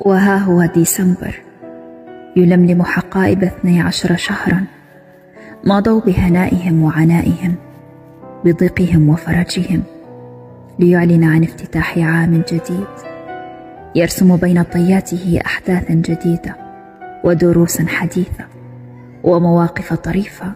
وها هو ديسمبر يلملم حقائب اثني عشر شهرا مضوا بهنائهم وعنائهم بضيقهم وفرجهم ليعلن عن افتتاح عام جديد. يرسم بين طياته احداثا جديدة ودروسا حديثة ومواقف طريفة.